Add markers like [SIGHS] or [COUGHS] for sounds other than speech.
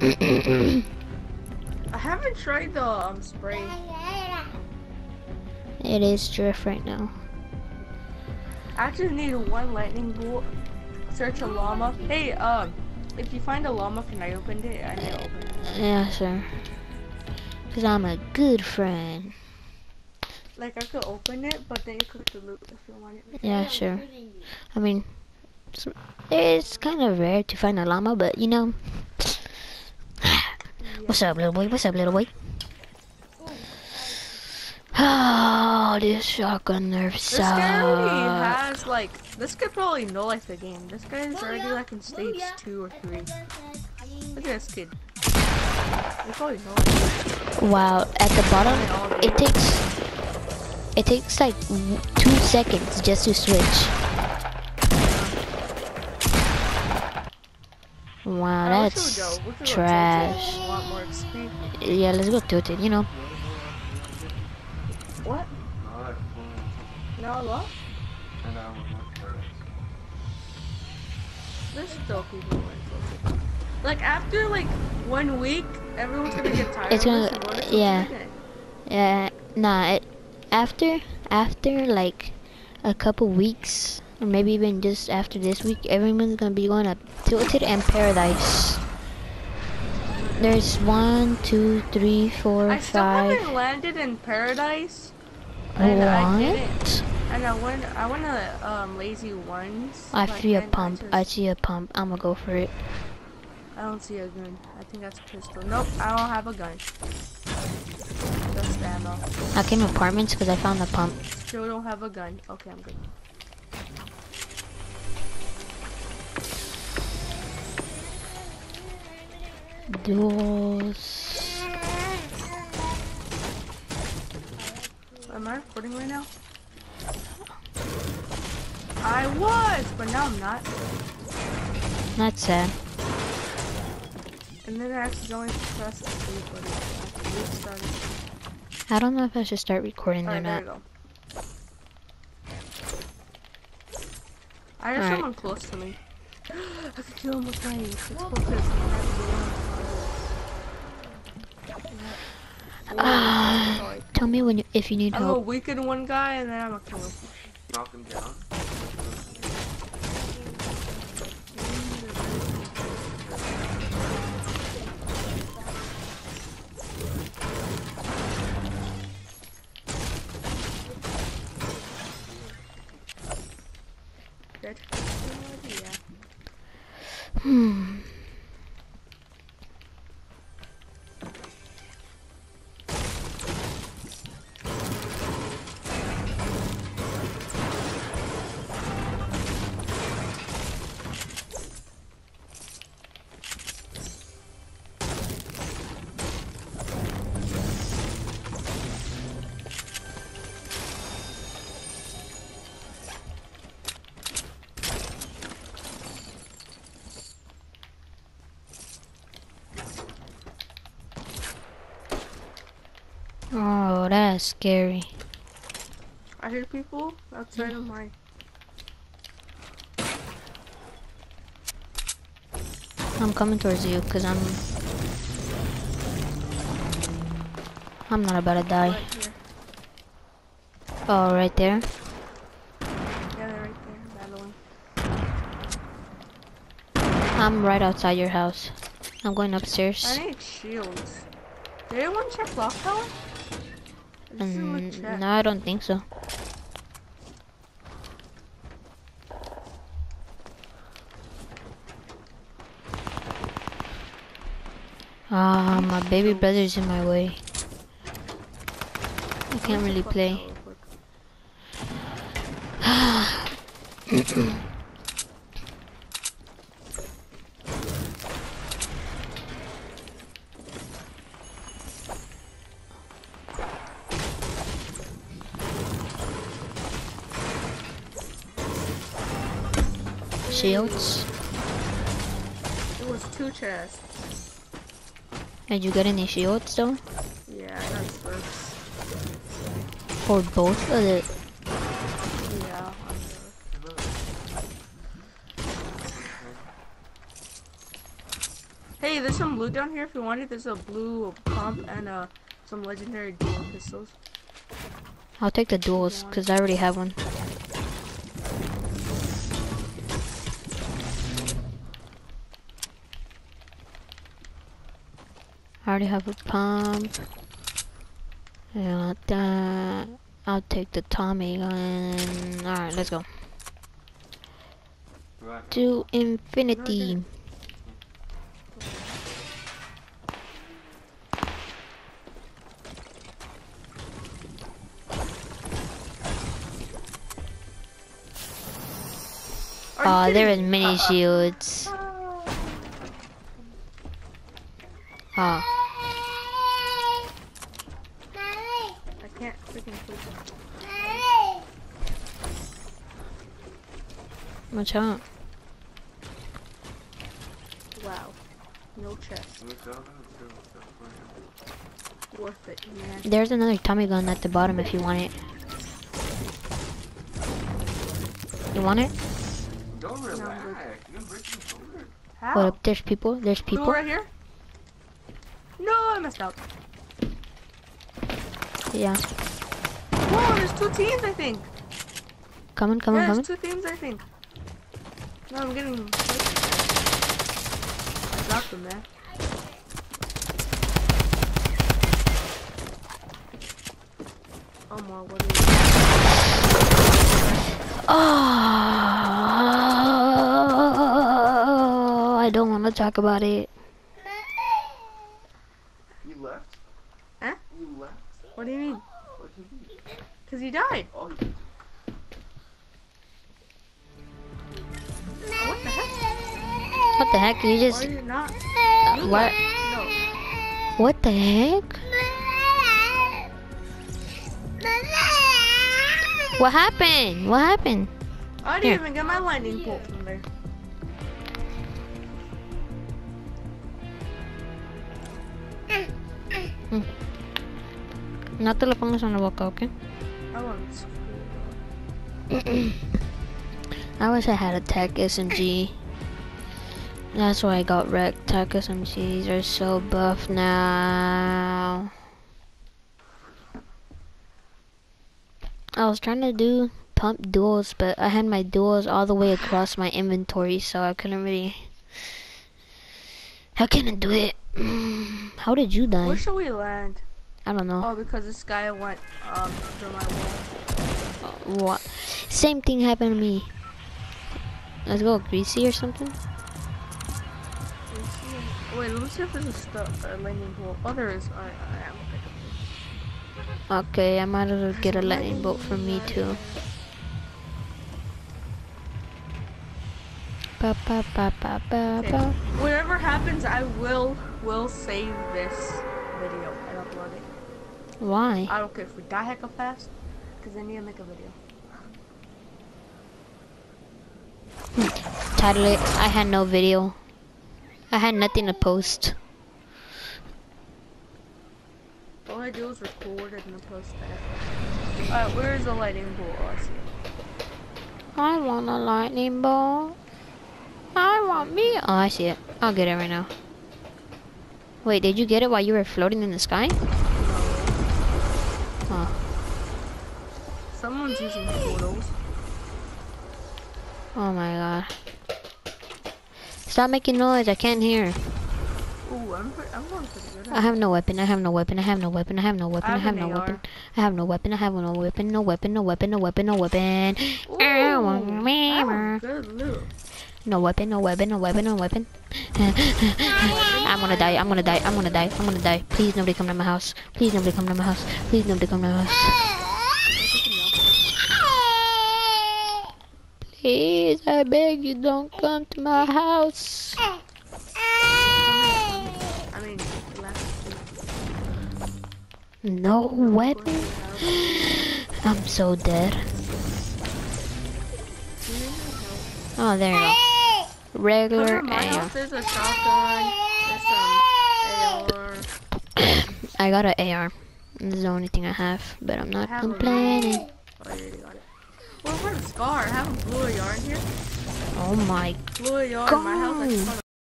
[CLEARS THROAT] I haven't tried the um, spray. it is drift right now. I just need one lightning bolt. Search a llama. Hey, um, if you find a llama, can I open it? I need to open it. Yeah, sir. Cause I'm a good friend. Like I could open it, but then you could the loot if you want it. Yeah, sure. I mean, it's, it's kind of rare to find a llama, but you know. [SIGHS] What's up, little boy? What's up, little boy? Oh, [SIGHS] this shotgun nerf This guy already has like this guy probably know like the game. This guy is already like in stage two or three. Look at this kid. They probably know. it. Wow, at the bottom, it takes it takes like two seconds just to switch. Wow, oh, that's where should we go? We could go trash. Tilted. Want more XP? Yeah, let's go tilted. You know, What? No, what? There's still people. Like after like one week, everyone's gonna get tired. It's gonna- yeah. yeah, nah. It, after after like a couple weeks, or maybe even just after this week, everyone's gonna be going to tilted and paradise. There's one, two, three, four, I still haven't landed in paradise. And I didn't. What? And I went, I went to um, lazy ones. I see a then I pump. I see a pump. I'm gonna go for it. I don't see a gun. I think that's a pistol. Nope, I don't have a gun. Just ammo. I came apartments because I found the pump. Still don't have a gun. Okay, I'm good. Duels. Am I recording right now? I was, but now I'm not. That's sad. And then I accidentally pressed button. so I have to restart it. I don't know if I should start recording or there not. go. I Alright. someone close to me. [GASPS] I could kill him with my It's close Ah, tell me when you, if you need I'm gonna help. weaken one guy and then I'm gonna kill him. Knock him down. Oh, that's scary. I hear people outside of my. I'm coming towards you because I'm. I'm not about to die. Right. Oh, right there. Yeah, they're right there. Battling. I'm right outside your house. I'm going upstairs. I need shields. Did anyone check clock tower? This is in the Mm, no, I don't think so. Ah, my baby brother's in my way. I can't really play. [SIGHS] [CLEARS THROAT] [COUGHS] [COUGHS] [COUGHS] Shields. It was two chests. Did you get any shields though? Yeah, I got first. Or both of it? Yeah. Hey, there's some loot down here if you want it. There's a blue pump and uh, some legendary dual pistols. I'll take the duals because I already have one. I already have a pump. Yeah, that. I'll take the Tommy gun. Alright, let's go. To infinity. Are Oh, there is mini shields. Oh, I can't freaking click it. Watch out. Wow. No chest. Worth it, man. There's another Tommy gun at the bottom if you want it. You want it? Don't relax. You're breaking shoulder. How? What up? There's people. There's people. right here? No, I messed up. Yeah. Whoa, there's two teams, I think. Coming, coming, yeah, coming. there's two teams, I think. No, I'm getting. I dropped them, man. Oh my, what is Oh, I don't want to talk about it. You left? Huh? You left? What do you mean? What you? Cause he died. Oh, you Oh, What the heck? You just you not? Uh, what? No. What the heck? What happened? What happened? I didn't Here. even get my lightning bolt from there. Hmm. No te lo pongas en la boca, ¿ok? I want school. [CLEARS THROAT] I wish I had a tech SMG. That's why I got wrecked. Tech SMGs are so buff now. I was trying to do pump duals, but I had my duals all the way across my inventory, so I couldn't really. I couldn't do it. [CLEARS THROAT] How did you die? Where should we land? I don't know. Oh, because this guy went um through my wall. What? Same thing happened to me. Let's go greasy or something. Wait, let me see if there's a stuff a lightning bolt. Oh, there is. Alright, alright, I'm gonna pick up. Okay, I might as well get a lightning bolt for me too. Ba ba ba ba ba Okay. ba. Whatever happens, I will will save this video and upload it. Why? I don't care if we die hecka fast, because I need to make a video. Title it. I had no video. I had nothing to post. All I do is record and then post that. Alright, where is the lightning bolt? Oh, I see it. I want a lightning bolt. I want me. Oh, I see it. I'll get it right now. Wait, did you get it while you were floating in the sky? Oh, Someone's using photos. oh my god. Stop making noise. I can't hear. Ooh, I'm, I'm going pretty good. I have no weapon. I have no weapon. I have no weapon. I have no weapon. I have no weapon. I have no weapon. I have no weapon. No weapon. No weapon. No weapon. No weapon. Ooh, No that weapon. was good loot. No weapon. No weapon. No weapon. No weapon. I'm gonna die. I'm gonna die. I'm gonna die. I'm gonna die. Please nobody come to my house. Please nobody come to my house. Please nobody come to my house. Please, I beg you, don't come to my house. I mean, No weapon. I'm so dead. Oh, there you go. Regular Come to my AR. a shotgun, there's some um, AR. [COUGHS] I got an AR. This is the only thing I have, but I'm not complaining. Oh, Well, where's Scar? I have a blue AR in here. Oh my Blue AR in my house, God. found